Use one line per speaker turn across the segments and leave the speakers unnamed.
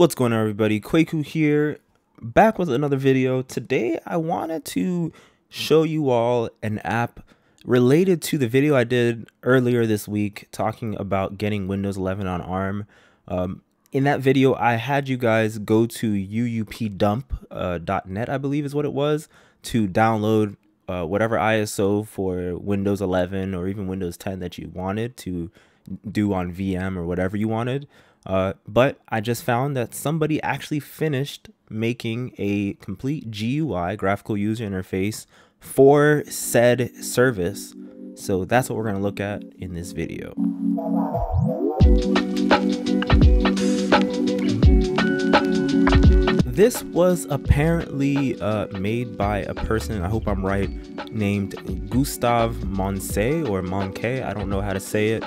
What's going on everybody? Kwaku here, back with another video. Today I wanted to show you all an app related to the video I did earlier this week talking about getting Windows 11 on ARM. Um, in that video, I had you guys go to uupdump.net, uh, I believe is what it was, to download uh, whatever ISO for Windows 11 or even Windows 10 that you wanted to do on VM or whatever you wanted. Uh, but I just found that somebody actually finished making a complete GUI, graphical user interface, for said service. So that's what we're going to look at in this video. This was apparently uh, made by a person, I hope I'm right, named Gustave Monce or Monque. I don't know how to say it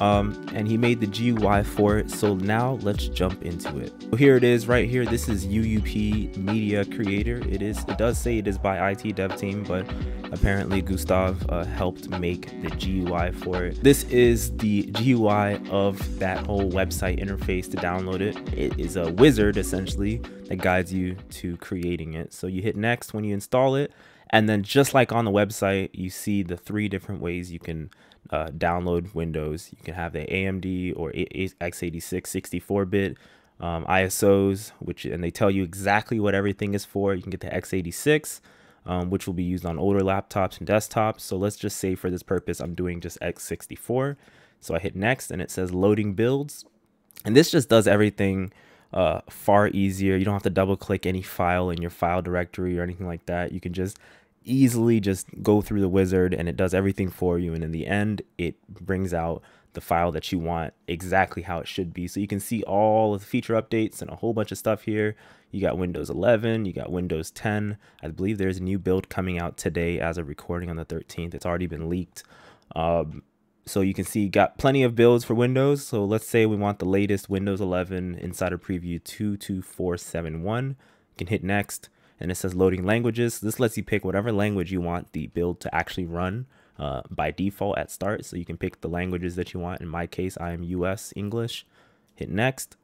um, and he made the GUI for it. So now let's jump into it. So here it is right here. This is UUP Media Creator. It is. It does say it is by IT Dev Team, but apparently Gustav uh, helped make the GUI for it. This is the GUI of that whole website interface to download it. It is a wizard essentially that guides you to creating it. So you hit next when you install it. And then just like on the website, you see the three different ways you can uh, download Windows. You can have the AMD or x86 64-bit um, ISOs, which and they tell you exactly what everything is for. You can get the x86, um, which will be used on older laptops and desktops. So let's just say for this purpose, I'm doing just x64. So I hit next and it says loading builds. And this just does everything uh, far easier. You don't have to double click any file in your file directory or anything like that. You can just easily just go through the wizard and it does everything for you. And in the end, it brings out the file that you want exactly how it should be. So you can see all of the feature updates and a whole bunch of stuff here. You got Windows 11, you got Windows 10. I believe there's a new build coming out today as a recording on the 13th. It's already been leaked. Um, so you can see got plenty of builds for Windows. So let's say we want the latest Windows 11 Insider Preview 22471. You can hit next and it says loading languages. This lets you pick whatever language you want the build to actually run uh, by default at start. So you can pick the languages that you want. In my case, I am US English. Hit next.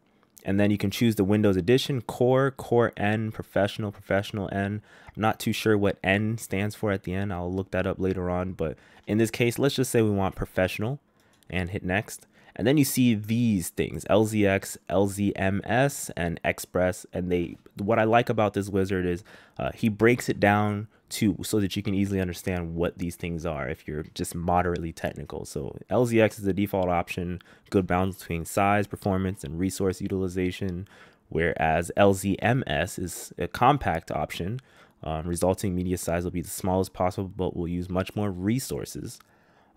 And then you can choose the Windows Edition, Core, Core N, Professional, Professional N. I'm not too sure what N stands for at the end. I'll look that up later on. But in this case, let's just say we want Professional and hit next. And then you see these things, LZX, LZMS, and Express. And they, what I like about this wizard is uh, he breaks it down to so that you can easily understand what these things are if you're just moderately technical. So LZX is the default option, good balance between size, performance, and resource utilization. Whereas LZMS is a compact option. Um, resulting media size will be the smallest possible, but will use much more resources.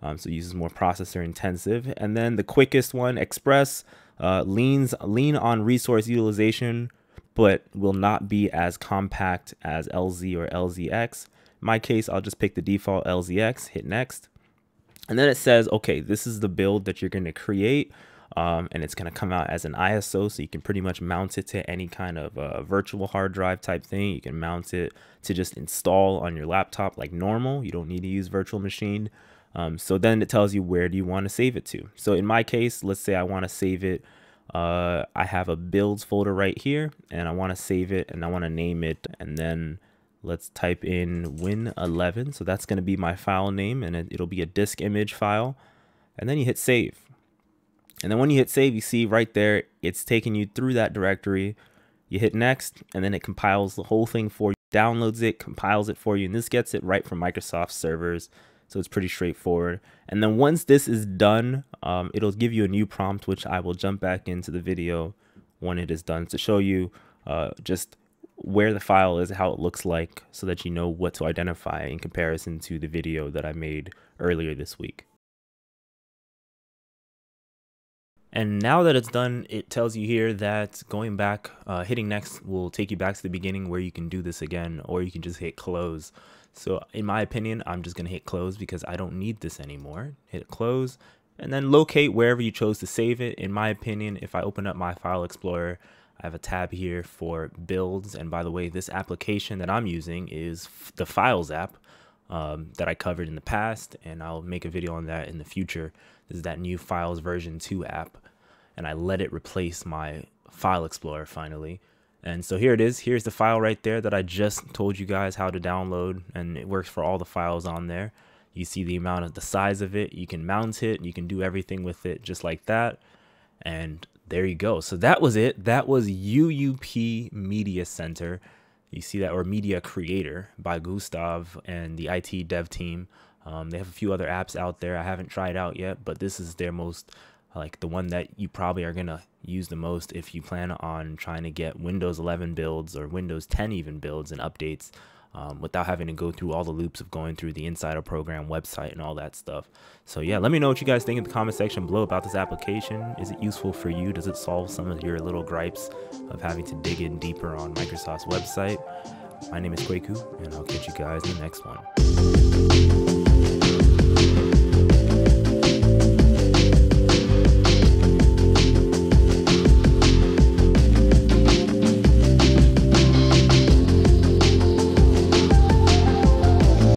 Um, so uses more processor intensive. And then the quickest one, Express, uh, leans lean on resource utilization, but will not be as compact as LZ or LZX. In my case, I'll just pick the default LZX, hit next. And then it says, okay, this is the build that you're going to create. Um, and it's going to come out as an ISO, so you can pretty much mount it to any kind of uh, virtual hard drive type thing. You can mount it to just install on your laptop like normal. You don't need to use virtual machine. Um, so then it tells you where do you want to save it to. So in my case, let's say I want to save it. Uh, I have a builds folder right here and I want to save it and I want to name it and then let's type in win11. So that's going to be my file name and it, will be a disk image file. And then you hit save. And then when you hit save, you see right there, it's taking you through that directory. You hit next and then it compiles the whole thing for you, downloads it, compiles it for you. And this gets it right from Microsoft servers. So it's pretty straightforward. And then once this is done, um, it'll give you a new prompt, which I will jump back into the video when it is done to show you uh, just where the file is, how it looks like, so that you know what to identify in comparison to the video that I made earlier this week. And now that it's done, it tells you here that going back, uh, hitting next will take you back to the beginning where you can do this again, or you can just hit close. So in my opinion, I'm just gonna hit close because I don't need this anymore. Hit close and then locate wherever you chose to save it. In my opinion, if I open up my file explorer, I have a tab here for builds. And by the way, this application that I'm using is the Files app um, that I covered in the past, and I'll make a video on that in the future. This is that new Files version 2 app, and I let it replace my File Explorer finally. And so here it is. Here's the file right there that I just told you guys how to download and it works for all the files on there. You see the amount of the size of it. You can mount it. You can do everything with it just like that. And there you go. So that was it. That was UUP Media Center. You see that, or Media Creator by Gustav and the IT dev team. Um, they have a few other apps out there I haven't tried out yet, but this is their most like the one that you probably are going to use the most if you plan on trying to get Windows 11 builds or Windows 10 even builds and updates um, without having to go through all the loops of going through the insider program website and all that stuff. So yeah, let me know what you guys think in the comment section below about this application. Is it useful for you? Does it solve some of your little gripes of having to dig in deeper on Microsoft's website? My name is Kwaku, and I'll catch you guys in the next one.